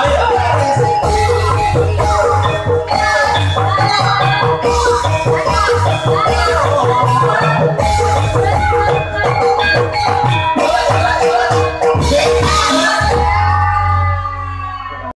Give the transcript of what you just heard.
Ayo.